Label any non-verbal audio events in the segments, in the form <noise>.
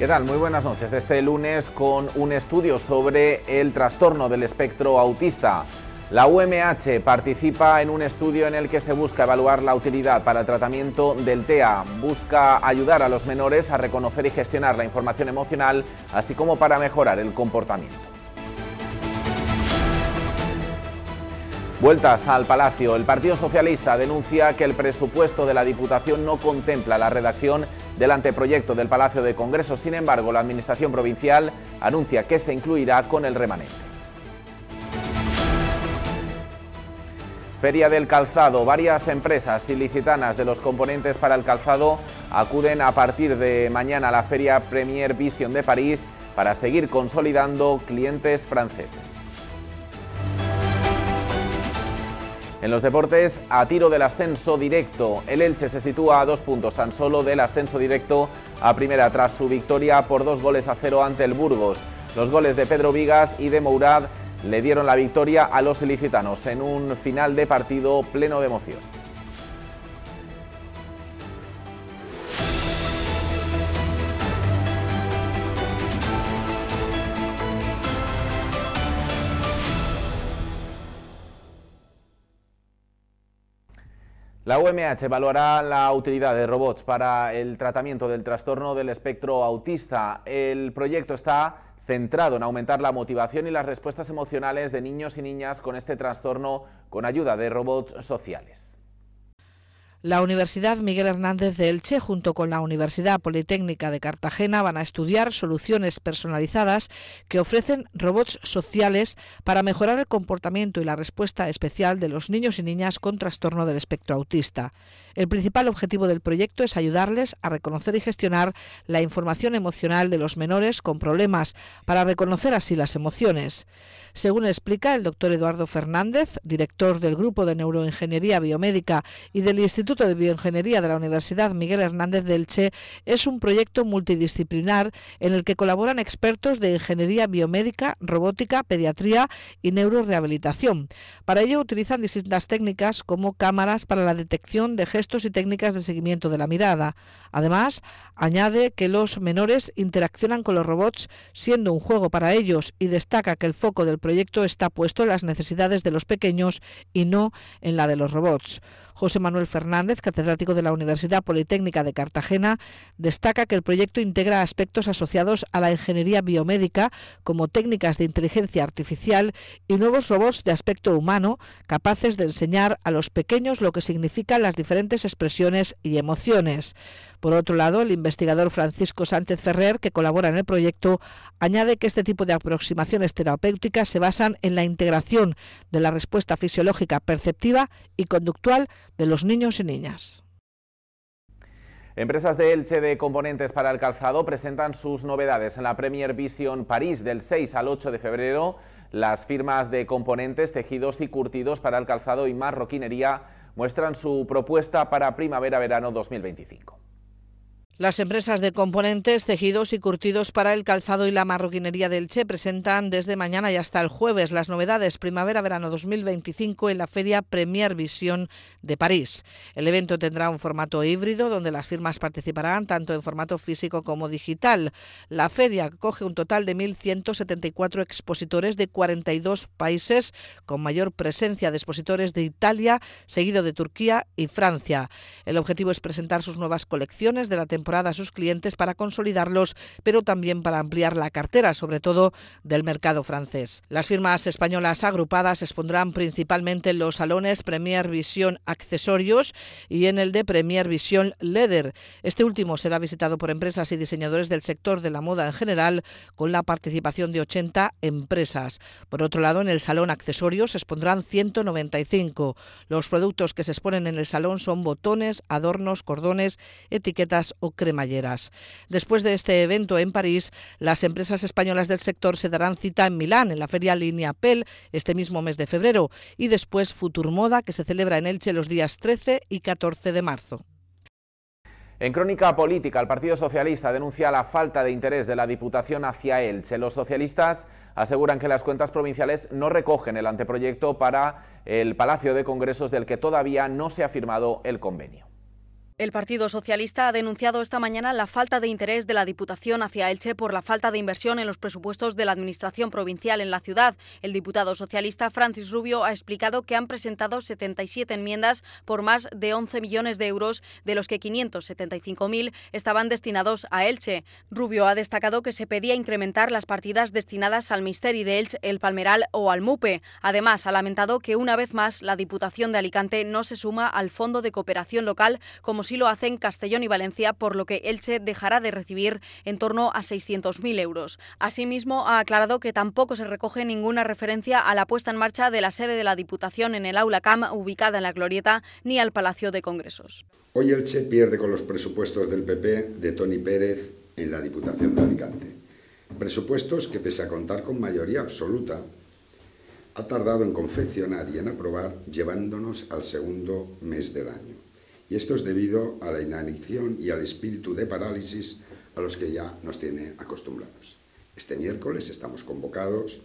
¿Qué tal? Muy buenas noches. Este lunes con un estudio sobre el trastorno del espectro autista. La UMH participa en un estudio en el que se busca evaluar la utilidad para el tratamiento del TEA. Busca ayudar a los menores a reconocer y gestionar la información emocional, así como para mejorar el comportamiento. Vueltas al Palacio. El Partido Socialista denuncia que el presupuesto de la Diputación no contempla la redacción del anteproyecto del Palacio de Congresos. Sin embargo, la Administración Provincial anuncia que se incluirá con el remanente. Feria del Calzado. Varias empresas ilicitanas de los componentes para el calzado acuden a partir de mañana a la Feria Premier Vision de París para seguir consolidando clientes franceses. En los deportes, a tiro del ascenso directo, el Elche se sitúa a dos puntos tan solo del ascenso directo a primera tras su victoria por dos goles a cero ante el Burgos. Los goles de Pedro Vigas y de Mourad le dieron la victoria a los ilicitanos en un final de partido pleno de emoción. La UMH evaluará la utilidad de robots para el tratamiento del trastorno del espectro autista. El proyecto está centrado en aumentar la motivación y las respuestas emocionales de niños y niñas con este trastorno con ayuda de robots sociales. La Universidad Miguel Hernández de Elche, junto con la Universidad Politécnica de Cartagena, van a estudiar soluciones personalizadas que ofrecen robots sociales para mejorar el comportamiento y la respuesta especial de los niños y niñas con trastorno del espectro autista. El principal objetivo del proyecto es ayudarles a reconocer y gestionar la información emocional de los menores con problemas, para reconocer así las emociones. Según explica el doctor Eduardo Fernández, director del Grupo de Neuroingeniería Biomédica y del Instituto de Bioingeniería de la Universidad Miguel Hernández del Che, es un proyecto multidisciplinar en el que colaboran expertos de ingeniería biomédica, robótica, pediatría y neurorehabilitación. Para ello utilizan distintas técnicas como cámaras para la detección de gestos y técnicas de seguimiento de la mirada. Además, añade que los menores interaccionan con los robots siendo un juego para ellos y destaca que el foco del proyecto está puesto en las necesidades de los pequeños y no en la de los robots. José Manuel Fernández, catedrático de la Universidad Politécnica de Cartagena, destaca que el proyecto integra aspectos asociados a la ingeniería biomédica como técnicas de inteligencia artificial y nuevos robots de aspecto humano capaces de enseñar a los pequeños lo que significan las diferentes expresiones y emociones. Por otro lado, el investigador Francisco Sánchez Ferrer, que colabora en el proyecto, añade que este tipo de aproximaciones terapéuticas se basan en la integración de la respuesta fisiológica perceptiva y conductual de los niños y Empresas de Elche de componentes para el calzado presentan sus novedades en la Premier Vision París del 6 al 8 de febrero. Las firmas de componentes, tejidos y curtidos para el calzado y marroquinería muestran su propuesta para primavera-verano 2025. Las empresas de componentes, tejidos y curtidos para el calzado y la marroquinería del Che presentan desde mañana y hasta el jueves las novedades primavera-verano 2025 en la Feria Premier Vision de París. El evento tendrá un formato híbrido donde las firmas participarán tanto en formato físico como digital. La feria acoge un total de 1.174 expositores de 42 países, con mayor presencia de expositores de Italia, seguido de Turquía y Francia. El objetivo es presentar sus nuevas colecciones de la temporada a sus clientes para consolidarlos, pero también para ampliar la cartera, sobre todo del mercado francés. Las firmas españolas agrupadas expondrán principalmente en los salones Premier Vision Accesorios y en el de Premier Vision Leather. Este último será visitado por empresas y diseñadores del sector de la moda en general, con la participación de 80 empresas. Por otro lado, en el salón Accesorios se expondrán 195. Los productos que se exponen en el salón son botones, adornos, cordones, etiquetas o cremalleras. Después de este evento en París, las empresas españolas del sector se darán cita en Milán, en la feria Línea Pel, este mismo mes de febrero, y después Futurmoda, que se celebra en Elche los días 13 y 14 de marzo. En crónica política, el Partido Socialista denuncia la falta de interés de la Diputación hacia Elche. Los socialistas aseguran que las cuentas provinciales no recogen el anteproyecto para el Palacio de Congresos del que todavía no se ha firmado el convenio. El Partido Socialista ha denunciado esta mañana la falta de interés de la Diputación hacia Elche por la falta de inversión en los presupuestos de la Administración provincial en la ciudad. El diputado socialista Francis Rubio ha explicado que han presentado 77 enmiendas por más de 11 millones de euros, de los que 575.000 estaban destinados a Elche. Rubio ha destacado que se pedía incrementar las partidas destinadas al Misteri de Elche, el Palmeral o al MUPE. Además, ha lamentado que una vez más la Diputación de Alicante no se suma al Fondo de Cooperación Local como si lo hacen Castellón y Valencia, por lo que Elche dejará de recibir en torno a 600.000 euros. Asimismo, ha aclarado que tampoco se recoge ninguna referencia a la puesta en marcha de la sede de la Diputación en el Aula CAM, ubicada en la Glorieta, ni al Palacio de Congresos. Hoy Elche pierde con los presupuestos del PP de Tony Pérez en la Diputación de Alicante. Presupuestos que, pese a contar con mayoría absoluta, ha tardado en confeccionar y en aprobar, llevándonos al segundo mes del año y esto es debido a la inanición y al espíritu de parálisis a los que ya nos tiene acostumbrados. Este miércoles estamos convocados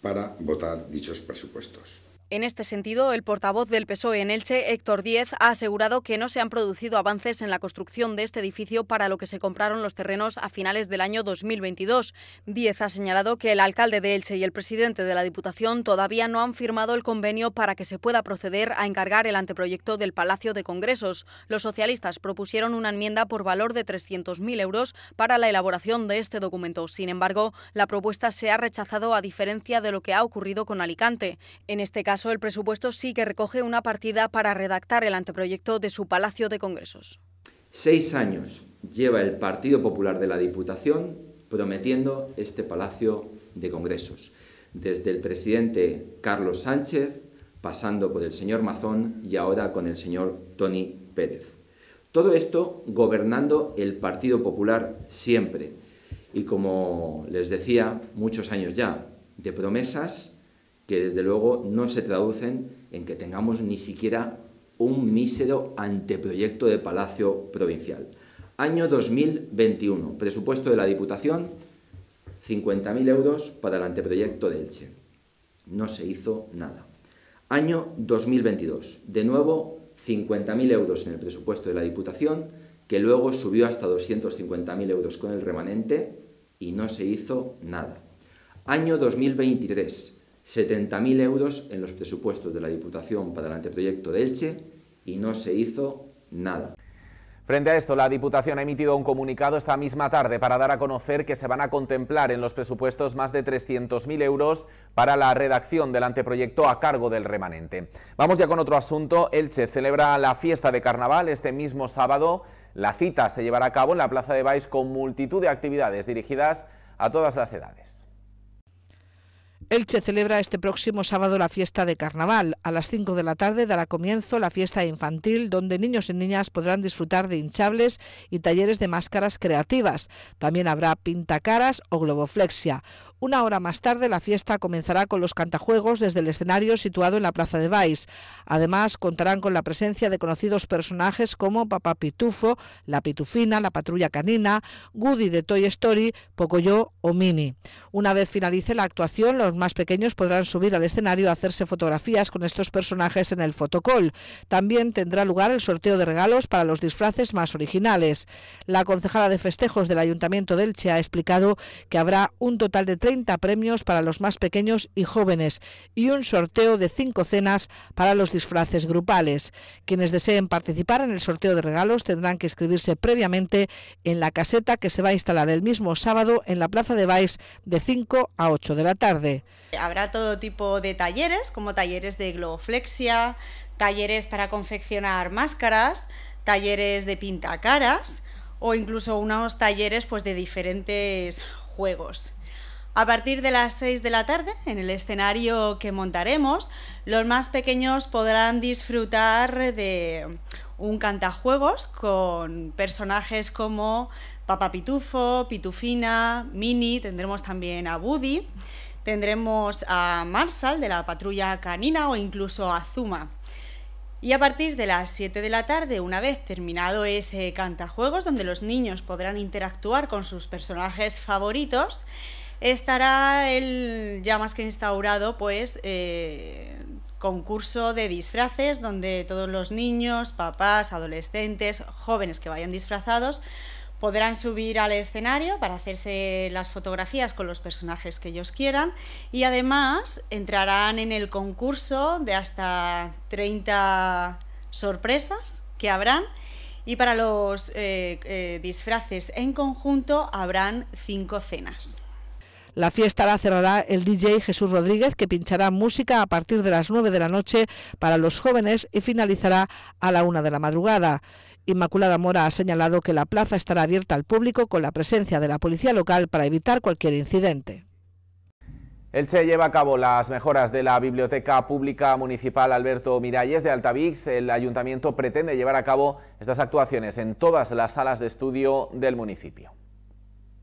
para votar dichos presupuestos. En este sentido, el portavoz del PSOE en Elche, Héctor Díez, ha asegurado que no se han producido avances en la construcción de este edificio para lo que se compraron los terrenos a finales del año 2022. Díez ha señalado que el alcalde de Elche y el presidente de la Diputación todavía no han firmado el convenio para que se pueda proceder a encargar el anteproyecto del Palacio de Congresos. Los socialistas propusieron una enmienda por valor de 300.000 euros para la elaboración de este documento. Sin embargo, la propuesta se ha rechazado a diferencia de lo que ha ocurrido con Alicante. En este caso, el presupuesto sí que recoge una partida para redactar el anteproyecto de su Palacio de Congresos. Seis años lleva el Partido Popular de la Diputación prometiendo este Palacio de Congresos, desde el presidente Carlos Sánchez, pasando por el señor Mazón y ahora con el señor Tony Pérez. Todo esto gobernando el Partido Popular siempre. Y como les decía, muchos años ya, de promesas que desde luego no se traducen en que tengamos ni siquiera un mísero anteproyecto de Palacio Provincial. Año 2021, presupuesto de la Diputación, 50.000 euros para el anteproyecto de Elche. No se hizo nada. Año 2022, de nuevo 50.000 euros en el presupuesto de la Diputación, que luego subió hasta 250.000 euros con el remanente y no se hizo nada. Año 2023, 70.000 euros en los presupuestos de la Diputación para el anteproyecto de Elche y no se hizo nada. Frente a esto, la Diputación ha emitido un comunicado esta misma tarde para dar a conocer que se van a contemplar en los presupuestos más de 300.000 euros para la redacción del anteproyecto a cargo del remanente. Vamos ya con otro asunto. Elche celebra la fiesta de carnaval este mismo sábado. La cita se llevará a cabo en la Plaza de Baix con multitud de actividades dirigidas a todas las edades. Elche celebra este próximo sábado la fiesta de carnaval. A las 5 de la tarde dará comienzo la fiesta infantil, donde niños y niñas podrán disfrutar de hinchables y talleres de máscaras creativas. También habrá pintacaras o globoflexia. Una hora más tarde la fiesta comenzará con los cantajuegos desde el escenario situado en la Plaza de Baix. Además, contarán con la presencia de conocidos personajes como Papá Pitufo, La Pitufina, La Patrulla Canina, Goody de Toy Story, Pocoyo o Mini. Una vez finalice la actuación, los más pequeños podrán subir al escenario a hacerse fotografías con estos personajes en el fotocall. También tendrá lugar el sorteo de regalos para los disfraces más originales. La concejala de festejos del Ayuntamiento de Elche ha explicado que habrá un total de 30 premios para los más pequeños y jóvenes y un sorteo de 5 cenas para los disfraces grupales. Quienes deseen participar en el sorteo de regalos tendrán que inscribirse previamente en la caseta que se va a instalar el mismo sábado en la Plaza de Baix de 5 a 8 de la tarde. Habrá todo tipo de talleres, como talleres de globoflexia, talleres para confeccionar máscaras, talleres de pintacaras o incluso unos talleres pues de diferentes juegos. A partir de las 6 de la tarde, en el escenario que montaremos, los más pequeños podrán disfrutar de un cantajuegos con personajes como Papa Pitufo, Pitufina, Mini, tendremos también a Woody, tendremos a Marshall de la patrulla canina o incluso a Zuma. Y a partir de las 7 de la tarde, una vez terminado ese cantajuegos donde los niños podrán interactuar con sus personajes favoritos, estará el ya más que instaurado pues eh, concurso de disfraces donde todos los niños, papás, adolescentes, jóvenes que vayan disfrazados podrán subir al escenario para hacerse las fotografías con los personajes que ellos quieran y además entrarán en el concurso de hasta 30 sorpresas que habrán y para los eh, eh, disfraces en conjunto habrán cinco cenas. La fiesta la cerrará el DJ Jesús Rodríguez, que pinchará música a partir de las 9 de la noche para los jóvenes y finalizará a la 1 de la madrugada. Inmaculada Mora ha señalado que la plaza estará abierta al público con la presencia de la policía local para evitar cualquier incidente. Elche lleva a cabo las mejoras de la Biblioteca Pública Municipal Alberto Miralles de Altavix. El ayuntamiento pretende llevar a cabo estas actuaciones en todas las salas de estudio del municipio.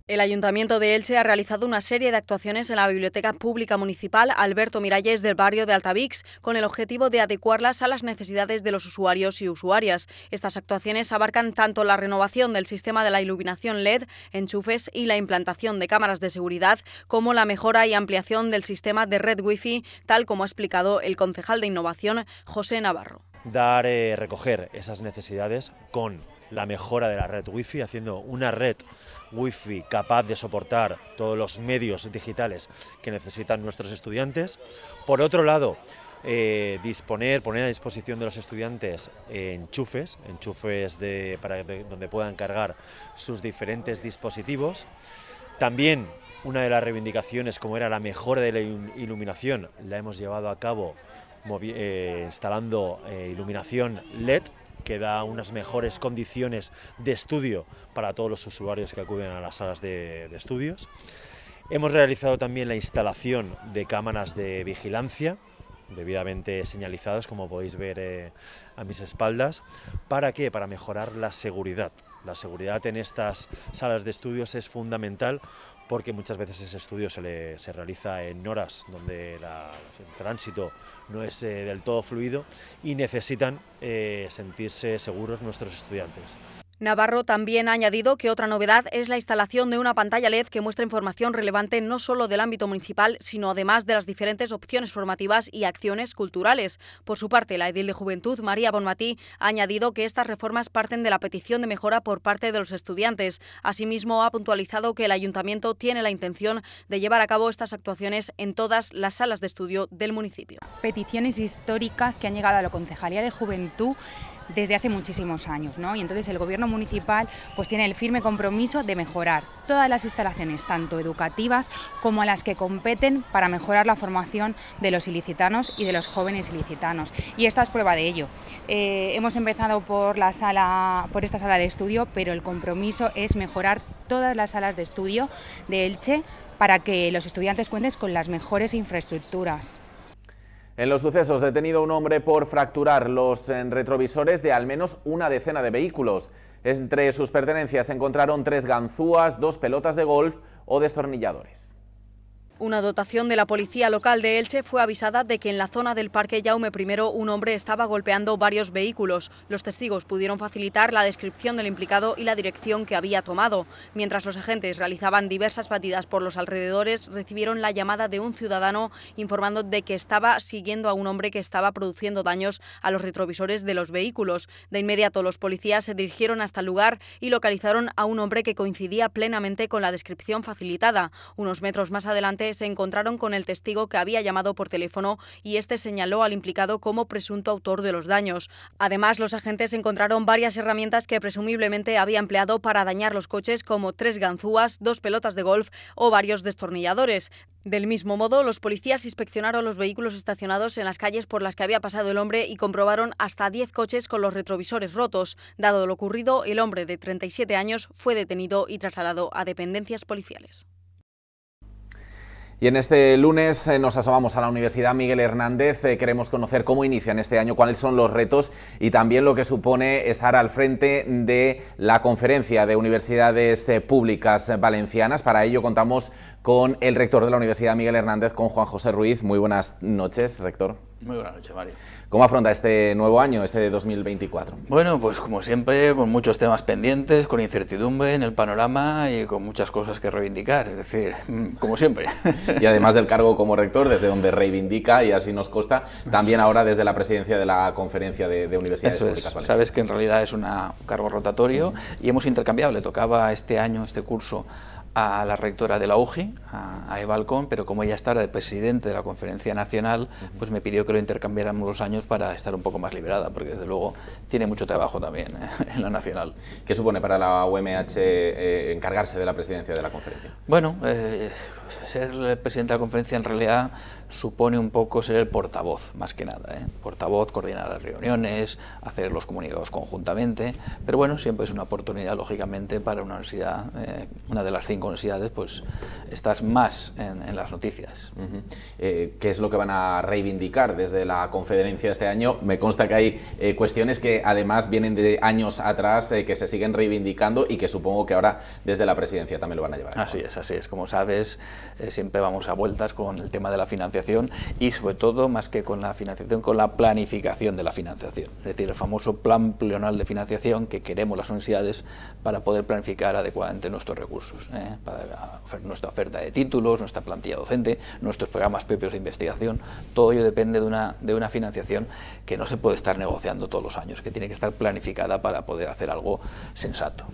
El Ayuntamiento de Elche ha realizado una serie de actuaciones en la Biblioteca Pública Municipal Alberto Miralles del barrio de Altavix con el objetivo de adecuarlas a las necesidades de los usuarios y usuarias. Estas actuaciones abarcan tanto la renovación del sistema de la iluminación LED, enchufes y la implantación de cámaras de seguridad, como la mejora y ampliación del sistema de red Wi-Fi, tal como ha explicado el concejal de Innovación, José Navarro. Dar, eh, recoger esas necesidades con la mejora de la red Wi-Fi, haciendo una red Wi-Fi capaz de soportar todos los medios digitales que necesitan nuestros estudiantes. Por otro lado, eh, disponer, poner a disposición de los estudiantes enchufes, enchufes de, para donde puedan cargar sus diferentes dispositivos. También una de las reivindicaciones, como era la mejora de la iluminación, la hemos llevado a cabo eh, instalando eh, iluminación LED que da unas mejores condiciones de estudio para todos los usuarios que acuden a las salas de, estudios. Hemos realizado también la instalación de cámaras de vigilancia debidamente señalizadas, como podéis ver eh, a mis espaldas. ¿Para qué? Para mejorar la seguridad. La seguridad en estas salas de estudios es fundamental porque muchas veces ese estudio se, se realiza en horas donde el tránsito no es eh, del todo fluido y necesitan eh, sentirse seguros nuestros estudiantes. Navarro también ha añadido que otra novedad es la instalación de una pantalla LED que muestra información relevante no solo del ámbito municipal, sino además de las diferentes opciones formativas y acciones culturales. Por su parte, la edil de Juventud, María Bonmatí, ha añadido que estas reformas parten de la petición de mejora por parte de los estudiantes. Asimismo, ha puntualizado que el ayuntamiento tiene la intención de llevar a cabo estas actuaciones en todas las salas de estudio del municipio. Peticiones históricas que han llegado a la Concejalía de Juventud desde hace muchísimos años, ¿no? Y entonces el gobierno municipal pues tiene el firme compromiso de mejorar todas las instalaciones, tanto educativas como las que competen para mejorar la formación de los ilicitanos y de los jóvenes ilicitanos. Y esta es prueba de ello. Eh, hemos empezado por la sala, por esta sala de estudio, pero el compromiso es mejorar todas las salas de estudio de Elche para que los estudiantes cuenten con las mejores infraestructuras. En los sucesos, detenido un hombre por fracturar los eh, retrovisores de al menos una decena de vehículos. Entre sus pertenencias se encontraron tres ganzúas, dos pelotas de golf o destornilladores. Una dotación de la policía local de Elche fue avisada de que en la zona del Parque Jaume I un hombre estaba golpeando varios vehículos. Los testigos pudieron facilitar la descripción del implicado y la dirección que había tomado. Mientras los agentes realizaban diversas batidas por los alrededores, recibieron la llamada de un ciudadano informando de que estaba siguiendo a un hombre que estaba produciendo daños a los retrovisores de los vehículos. De inmediato los policías se dirigieron hasta el lugar y localizaron a un hombre que coincidía plenamente con la descripción facilitada. Unos metros más adelante se encontraron con el testigo que había llamado por teléfono y este señaló al implicado como presunto autor de los daños. Además, los agentes encontraron varias herramientas que presumiblemente había empleado para dañar los coches, como tres ganzúas, dos pelotas de golf o varios destornilladores. Del mismo modo, los policías inspeccionaron los vehículos estacionados en las calles por las que había pasado el hombre y comprobaron hasta 10 coches con los retrovisores rotos. Dado lo ocurrido, el hombre de 37 años fue detenido y trasladado a dependencias policiales. Y en este lunes eh, nos asomamos a la Universidad Miguel Hernández. Eh, queremos conocer cómo inician este año, cuáles son los retos y también lo que supone estar al frente de la conferencia de universidades eh, públicas valencianas. Para ello contamos con el rector de la Universidad Miguel Hernández, con Juan José Ruiz. Muy buenas noches, rector. Muy buenas noches, Mario. ¿Cómo afronta este nuevo año, este de 2024? Bueno, pues como siempre, con muchos temas pendientes, con incertidumbre en el panorama y con muchas cosas que reivindicar, es decir, mm, como siempre. <laughs> Y además del cargo como rector, desde donde reivindica, y así nos consta, también ahora desde la presidencia de la Conferencia de, Universidades Eso Públicas es. Sabes que en realidad es un cargo rotatorio y hemos intercambiado, le tocaba este año, este curso, a la rectora de la UGI, a, Eva Alcón, pero como ella está de presidente de la Conferencia Nacional, pues me pidió que lo intercambiáramos los años para estar un poco más liberada, porque desde luego tiene mucho trabajo también ¿eh? <laughs> en la Nacional. ¿Qué supone para la UMH eh, encargarse de la presidencia de la conferencia? Bueno, eh, ser presidente de la conferencia en realidad supone un poco ser el portavoz, más que nada. ¿eh? Portavoz, coordinar las reuniones, hacer los comunicados conjuntamente, pero bueno, siempre es una oportunidad, lógicamente, para una universidad, eh, una de las cinco universidades, pues estás más en, las noticias. Eh, ¿Qué es lo que van a reivindicar desde la conferencia este año? Me consta que hay cuestiones que además vienen de años atrás, que se siguen reivindicando y que supongo que ahora desde la presidencia también lo van a llevar. Así es, así es. Como sabes, siempre vamos a vueltas con el tema de la financiación y sobre todo, más que con la financiación, con la planificación de la financiación. Es decir, el famoso plan plurianual de financiación que queremos las universidades para poder planificar adecuadamente nuestros recursos, ¿eh? para nuestra oferta de títulos, nuestra plantilla docente, nuestros programas propios de investigación. Todo ello depende de una, de una financiación que no se puede estar negociando todos los años, que tiene que estar planificada para poder hacer algo sensato.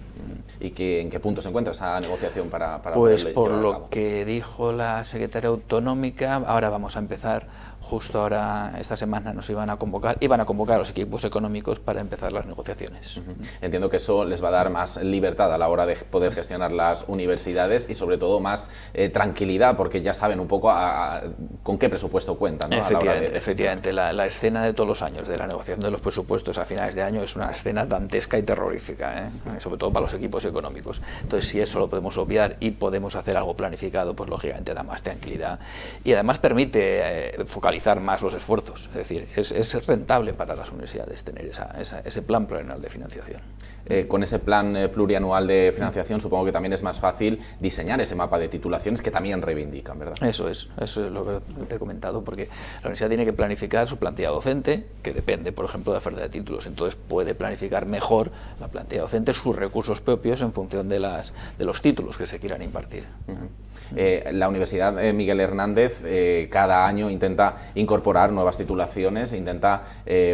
¿Y que, en qué punto se encuentra esa negociación para, para Pues por lo que dijo la secretaria autonómica, ahora vamos a empezar justo ahora, esta semana, nos iban a convocar, iban a convocar a los equipos económicos para empezar las negociaciones. Entiendo que eso les va a dar más libertad a la hora de poder gestionar las universidades y sobre todo más eh, tranquilidad, porque ya saben un poco con qué presupuesto cuentan. Efectivamente, efectivamente la, escena de todos los años de la negociación de los presupuestos a finales de año es una escena dantesca y terrorífica, ¿eh? sobre todo para los equipos económicos. Entonces, si eso lo podemos obviar y podemos hacer algo planificado, pues lógicamente da más tranquilidad y además permite eh, focalizar más los esfuerzos. Es decir, es, rentable para las universidades tener ese plan plurianual de financiación. Eh, con ese plan eh, plurianual de financiación supongo que también es más fácil diseñar ese mapa de titulaciones que también reivindican, ¿verdad? Eso es, eso es lo que te he comentado, porque la universidad tiene que planificar su plantilla docente, que depende, por ejemplo, de la oferta de títulos. Entonces puede planificar mejor la plantilla docente, sus recursos propios en función de, las, de los títulos que se quieran impartir. Eh, la Universidad Miguel Hernández cada año intenta incorporar nuevas titulaciones, intenta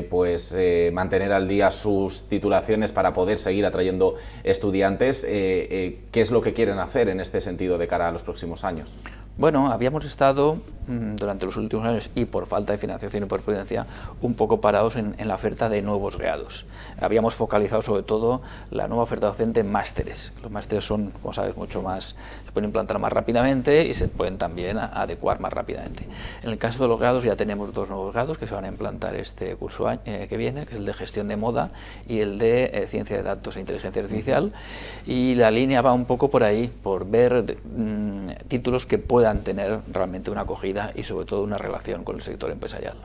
pues, mantener al día sus titulaciones para poder seguir atrayendo estudiantes. Eh, ¿Qué es lo que quieren hacer en este sentido de cara a los próximos años? Bueno, habíamos estado mm, durante los últimos años y por falta de financiación y por prudencia un poco parados en, la oferta de nuevos grados. Habíamos focalizado sobre todo la nueva oferta docente en másteres. Los másteres son, como sabes, mucho más, se pueden implantar más rápidamente y se pueden también adecuar más rápidamente. En el caso de los grados ya tenemos dos nuevos grados que se van a implantar este curso eh, que viene, que es el de gestión de moda y el de eh, ciencia de datos e inteligencia artificial. Y la línea va un poco por ahí, por ver mm, títulos que puedan tener realmente una acogida y sobre todo una relación con el sector empresarial.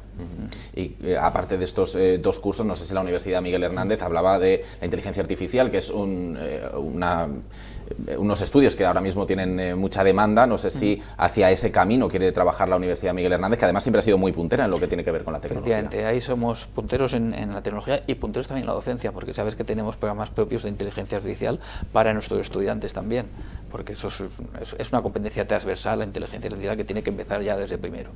Y eh, aparte de estos dos cursos, no sé si la Universidad Miguel Hernández hablaba de la inteligencia artificial, que es un, una unos estudios que ahora mismo tienen eh, mucha demanda. No sé si hacia ese camino quiere trabajar la Universidad Miguel Hernández, que además siempre ha sido muy puntera en lo que tiene que ver con la tecnología. Efectivamente, ahí somos punteros en, la tecnología y punteros también en la docencia, porque sabes que tenemos programas propios de inteligencia artificial para nuestros estudiantes también, porque eso es, una competencia transversal, la inteligencia artificial, que tiene que empezar ya desde primero.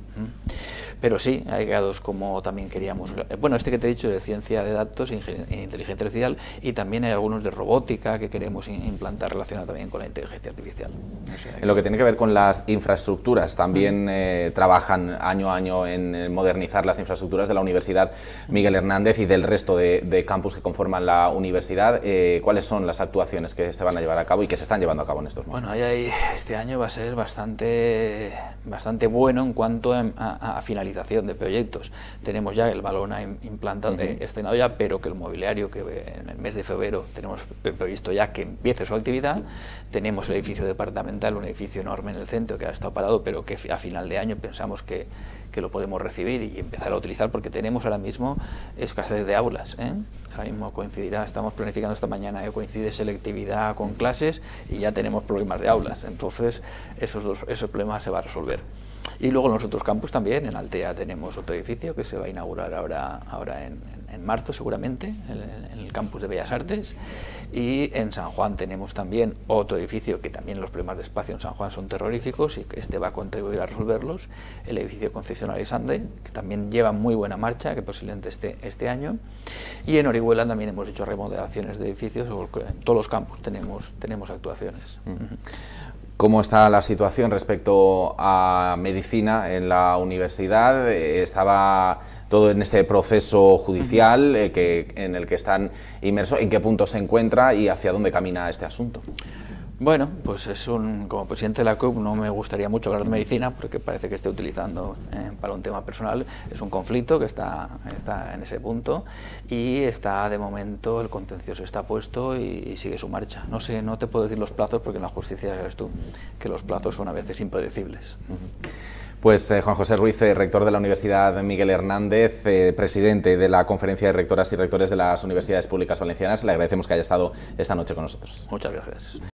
Pero sí, hay grados como también queríamos. Bueno, este que te he dicho de ciencia de datos e inteligencia artificial, y también hay algunos de robótica que queremos implantar relacionados también con la inteligencia artificial. en lo que tiene que ver con las infraestructuras, también eh, trabajan año a año en modernizar las infraestructuras de la Universidad Miguel Hernández y del resto de, campus que conforman la universidad. Eh, ¿Cuáles son las actuaciones que se van a llevar a cabo y que se están llevando a cabo en estos? Bueno, ahí, este año va a ser bastante, bastante bueno en cuanto a, finalización de proyectos. Tenemos ya el balón implantado, uh estrenado ya, pero que el mobiliario que en el mes de febrero tenemos previsto ya que empiece su actividad tenemos el edificio departamental, un edificio enorme en el centro que ha estado parado, pero que a final de año pensamos que, que lo podemos recibir y empezar a utilizar porque tenemos ahora mismo escasez de aulas. ¿eh? Ahora mismo coincidirá, estamos planificando esta mañana, ¿eh? coincide selectividad con clases y ya tenemos problemas de aulas. Entonces, esos, dos, ese problema se va a resolver. Y luego en los otros campus también, en Altea tenemos otro edificio que se va a inaugurar ahora, ahora en, en marzo seguramente, en, el campus de Bellas Artes. Y en San Juan tenemos también otro edificio que también los problemas de espacio en San Juan son terroríficos y este va a contribuir a resolverlos, el edificio concesional Isande, que también lleva muy buena marcha, que posiblemente esté este año. Y en Orihuela también hemos hecho remodelaciones de edificios, en todos los campus tenemos, tenemos actuaciones. ¿Cómo está la situación respecto a medicina en la universidad? Estaba todo en ese proceso judicial eh, que, en el que están inmersos, en qué punto se encuentra y hacia dónde camina este asunto. Bueno, pues es un, como presidente de la CUP no me gustaría mucho hablar de medicina porque parece que esté utilizando eh, para un tema personal. Es un conflicto que está, está en ese punto y está de momento, el contencioso está puesto y, sigue su marcha. No sé, no te puedo decir los plazos porque en la justicia sabes tú que los plazos son a veces impredecibles. Pues eh, Juan José Ruiz, eh, rector de la Universidad Miguel Hernández, presidente de la Conferencia de Rectoras y Rectores de las Universidades Públicas Valencianas, le agradecemos que haya estado esta noche con nosotros. Muchas gracias.